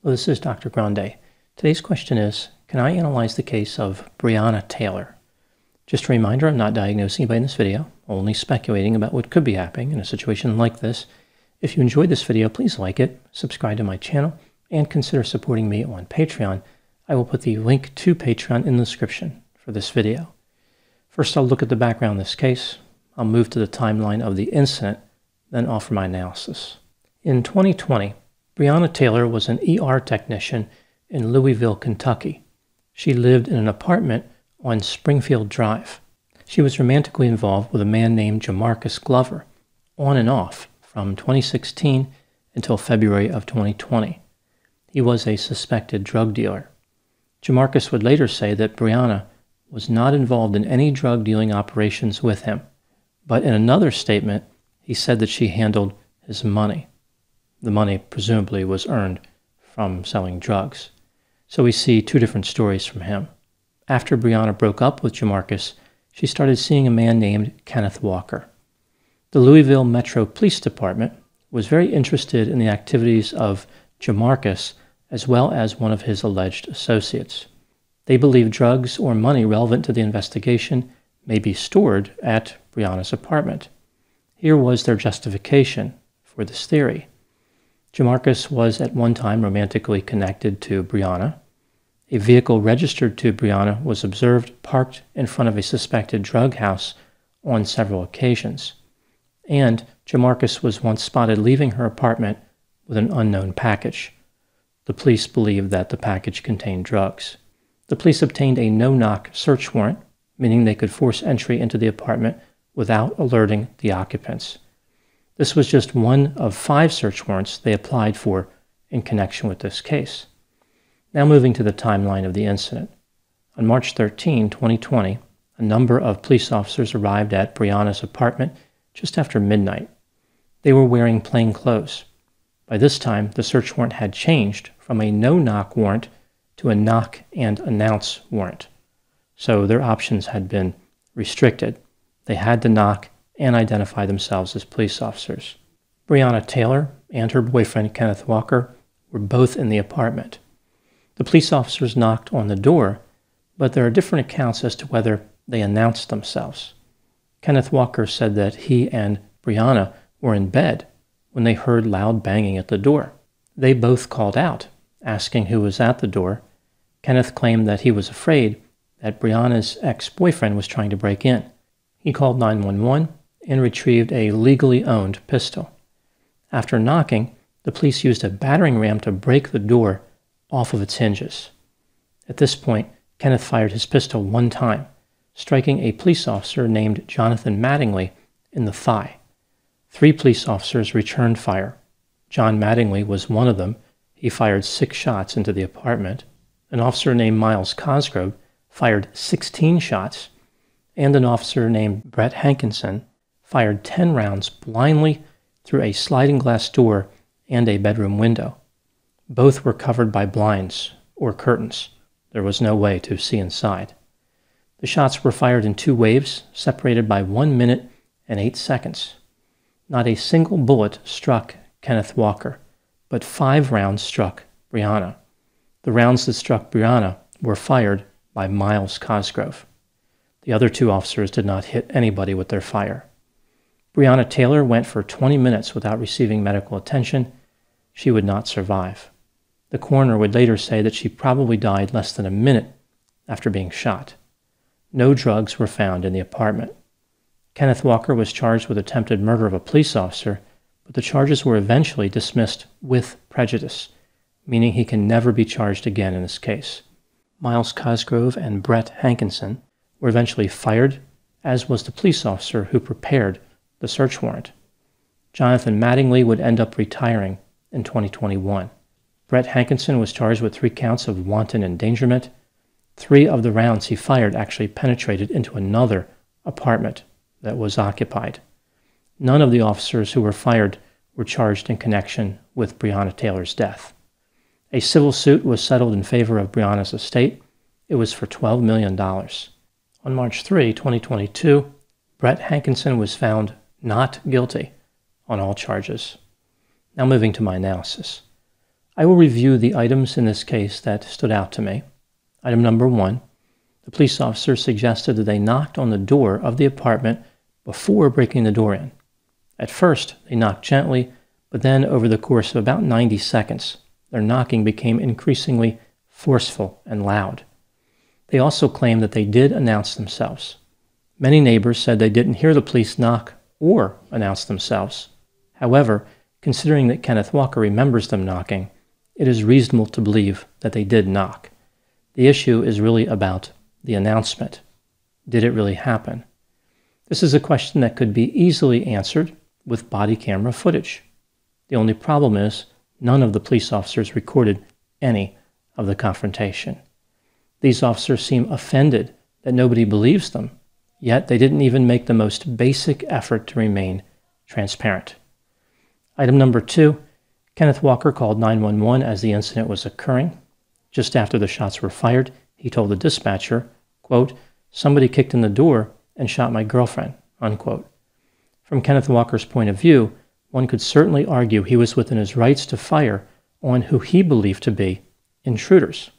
Well, this is Dr. Grande. Today's question is Can I analyze the case of Breonna Taylor? Just a reminder I'm not diagnosing anybody in this video, only speculating about what could be happening in a situation like this. If you enjoyed this video, please like it, subscribe to my channel, and consider supporting me on Patreon. I will put the link to Patreon in the description for this video. First, I'll look at the background of this case. I'll move to the timeline of the incident, then offer my analysis. In 2020, Breonna Taylor was an ER technician in Louisville, Kentucky. She lived in an apartment on Springfield Drive. She was romantically involved with a man named Jamarcus Glover, on and off, from 2016 until February of 2020. He was a suspected drug dealer. Jamarcus would later say that Breonna was not involved in any drug dealing operations with him, but in another statement, he said that she handled his money. The money presumably was earned from selling drugs. So we see two different stories from him. After Breonna broke up with Jamarcus, she started seeing a man named Kenneth Walker. The Louisville Metro Police Department was very interested in the activities of Jamarcus as well as one of his alleged associates. They believe drugs or money relevant to the investigation may be stored at Breonna's apartment. Here was their justification for this theory. Jamarcus was at one time romantically connected to Breonna. A vehicle registered to Breonna was observed parked in front of a suspected drug house on several occasions. And Jamarcus was once spotted leaving her apartment with an unknown package. The police believed that the package contained drugs. The police obtained a no knock search warrant, meaning they could force entry into the apartment without alerting the occupants. This was just one of five search warrants they applied for in connection with this case. Now, moving to the timeline of the incident. On March 13, 2020, a number of police officers arrived at Breonna's apartment just after midnight. They were wearing plain clothes. By this time, the search warrant had changed from a no knock warrant to a knock and announce warrant. So their options had been restricted. They had to knock and identify themselves as police officers. Breonna Taylor and her boyfriend Kenneth Walker were both in the apartment. The police officers knocked on the door, but there are different accounts as to whether they announced themselves. Kenneth Walker said that he and Breonna were in bed when they heard loud banging at the door. They both called out, asking who was at the door. Kenneth claimed that he was afraid that Breonna's ex boyfriend was trying to break in. He called 911 and retrieved a legally owned pistol. After knocking, the police used a battering ram to break the door off of its hinges. At this point, Kenneth fired his pistol one time, striking a police officer named Jonathan Mattingly in the thigh. Three police officers returned fire. John Mattingly was one of them. He fired six shots into the apartment. An officer named Myles Cosgrove fired 16 shots, and an officer named Brett Hankison fired 10 rounds blindly through a sliding glass door and a bedroom window. Both were covered by blinds or curtains. There was no way to see inside. The shots were fired in two waves, separated by one minute and eight seconds. Not a single bullet struck Kenneth Walker, but five rounds struck Breonna. The rounds that struck Breonna were fired by Myles Cosgrove. The other two officers did not hit anybody with their fire. Breonna Taylor went for 20 minutes without receiving medical attention. She would not survive. The coroner would later say that she probably died less than a minute after being shot. No drugs were found in the apartment. Kenneth Walker was charged with attempted murder of a police officer, but the charges were eventually dismissed with prejudice, meaning he can never be charged again in this case. Myles Cosgrove and Brett Hankison were eventually fired, as was the police officer who prepared the search warrant. Jonathan Mattingly would end up retiring in 2021. Brett Hankison was charged with three counts of wanton endangerment. Three of the rounds he fired actually penetrated into another apartment that was occupied. None of the officers who were fired were charged in connection with Breonna Taylor's death. A civil suit was settled in favor of Breonna's estate. It was for $12 million. On March 3, 2022, Brett Hankison was found not guilty on all charges. Now, moving to my analysis. I will review the items in this case that stood out to me. Item number one the police officer suggested that they knocked on the door of the apartment before breaking the door in. At first, they knocked gently, but then over the course of about 90 seconds, their knocking became increasingly forceful and loud. They also claimed that they did announce themselves. Many neighbors said they didn't hear the police knock or announce themselves. However, considering that Kenneth Walker remembers them knocking, it is reasonable to believe that they did knock. The issue is really about the announcement. Did it really happen? This is a question that could be easily answered with body camera footage. The only problem is none of the police officers recorded any of the confrontation. These officers seem offended that nobody believes them, yet they didn't even make the most basic effort to remain transparent. Item number two Kenneth Walker called 911 as the incident was occurring. Just after the shots were fired, he told the dispatcher, quote, Somebody kicked in the door and shot my girlfriend, unquote. From Kenneth Walker's point of view, one could certainly argue he was within his rights to fire on who he believed to be intruders.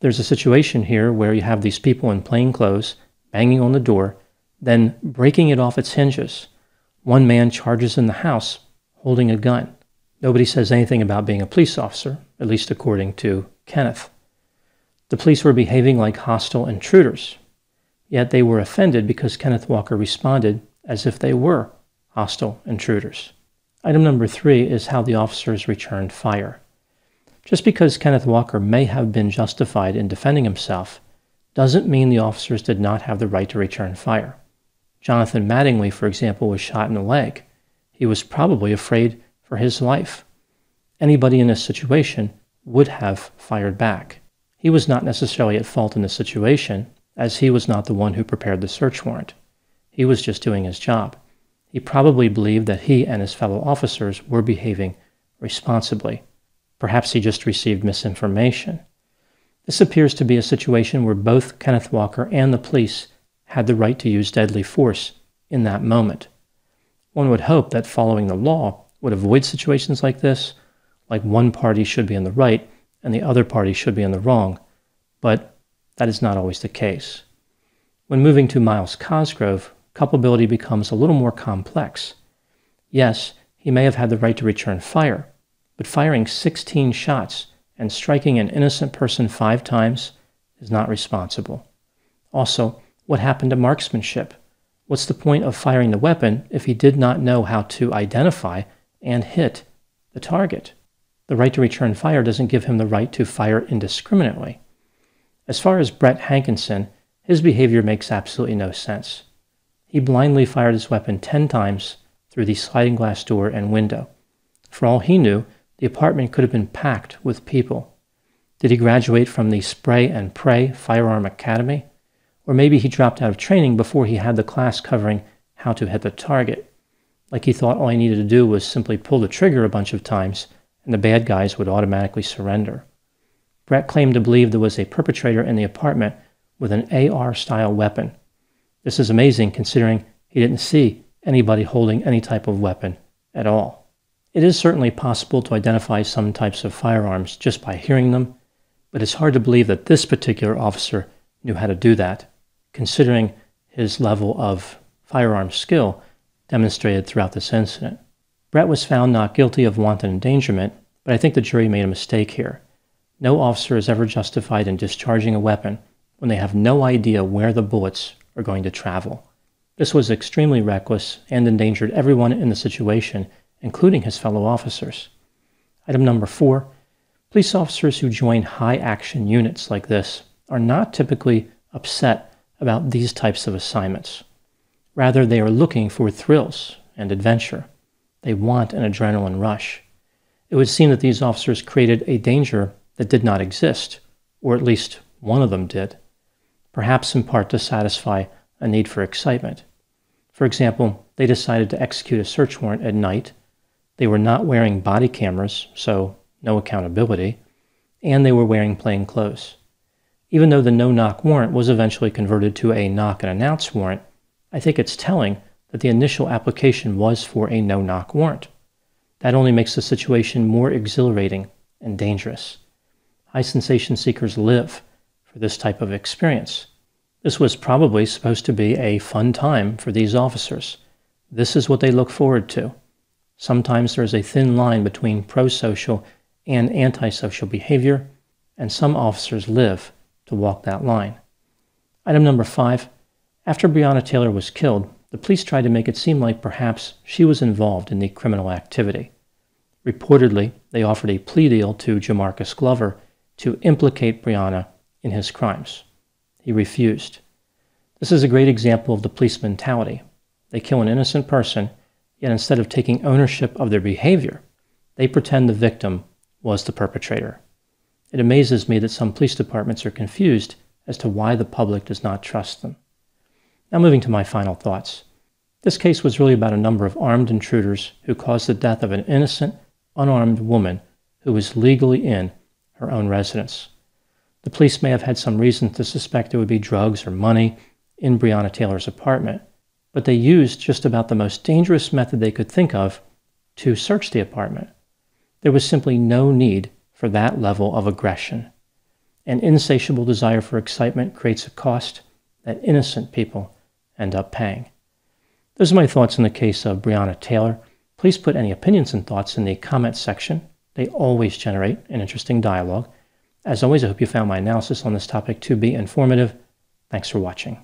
There's a situation here where you have these people in plain clothes banging on the door, then breaking it off its hinges. One man charges in the house holding a gun. Nobody says anything about being a police officer, at least according to Kenneth. The police were behaving like hostile intruders, yet they were offended because Kenneth Walker responded as if they were hostile intruders. Item number three is how the officers returned fire. Just because Kenneth Walker may have been justified in defending himself doesn't mean the officers did not have the right to return fire. Jonathan Mattingly, for example, was shot in the leg. He was probably afraid for his life. Anybody in this situation would have fired back. He was not necessarily at fault in the situation, as he was not the one who prepared the search warrant. He was just doing his job. He probably believed that he and his fellow officers were behaving responsibly. Perhaps he just received misinformation. This appears to be a situation where both Kenneth Walker and the police had the right to use deadly force in that moment. One would hope that following the law would avoid situations like this, like one party should be in the right and the other party should be in the wrong, but that is not always the case. When moving to Myles Cosgrove, culpability becomes a little more complex. Yes, he may have had the right to return fire, but firing 16 shots and striking an innocent person five times is not responsible. Also, what happened to marksmanship? What's the point of firing the weapon if he did not know how to identify and hit the target. The right to return fire doesn't give him the right to fire indiscriminately. As far as Brett Hankison, his behavior makes absolutely no sense. He blindly fired his weapon 10 times through the sliding glass door and window. For all he knew, the apartment could have been packed with people. Did he graduate from the Spray and Pray Firearm Academy? Or maybe he dropped out of training before he had the class covering how to hit the target like he thought all he needed to do was simply pull the trigger a bunch of times and the bad guys would automatically surrender. Brett claimed to believe there was a perpetrator in the apartment with an AR style weapon. This is amazing considering he didn't see anybody holding any type of weapon at all. It is certainly possible to identify some types of firearms just by hearing them, but it's hard to believe that this particular officer knew how to do that, considering his level of firearm skill demonstrated throughout this incident. Brett was found not guilty of wanton endangerment, but I think the jury made a mistake here. No officer is ever justified in discharging a weapon when they have no idea where the bullets are going to travel. This was extremely reckless and endangered everyone in the situation, including his fellow officers. Item number four police officers who join high action units like this are not typically upset about these types of assignments. Rather, they are looking for thrills and adventure. They want an adrenaline rush. It would seem that these officers created a danger that did not exist, or at least one of them did, perhaps in part to satisfy a need for excitement. For example, they decided to execute a search warrant at night. They were not wearing body cameras, so no accountability, and they were wearing plain clothes. Even though the no knock warrant was eventually converted to a knock and announce warrant, I think it's telling that the initial application was for a no knock warrant. That only makes the situation more exhilarating and dangerous. High sensation seekers live for this type of experience. This was probably supposed to be a fun time for these officers. This is what they look forward to. Sometimes there's a thin line between pro-social and antisocial behavior, and some officers live to walk that line. Item number five. After Breonna Taylor was killed, the police tried to make it seem like perhaps she was involved in the criminal activity. Reportedly, they offered a plea deal to Jamarcus Glover to implicate Breonna in his crimes. He refused. This is a great example of the police mentality. They kill an innocent person, yet instead of taking ownership of their behavior, they pretend the victim was the perpetrator. It amazes me that some police departments are confused as to why the public does not trust them. Now, moving to my final thoughts. This case was really about a number of armed intruders who caused the death of an innocent, unarmed woman who was legally in her own residence. The police may have had some reason to suspect there would be drugs or money in Breonna Taylor's apartment, but they used just about the most dangerous method they could think of to search the apartment. There was simply no need for that level of aggression. An insatiable desire for excitement creates a cost that innocent people end up paying. Those are my thoughts in the case of Breonna Taylor. Please put any opinions and thoughts in the comments section. They always generate an interesting dialogue. As always, I hope you found my analysis on this topic to be informative. Thanks for watching.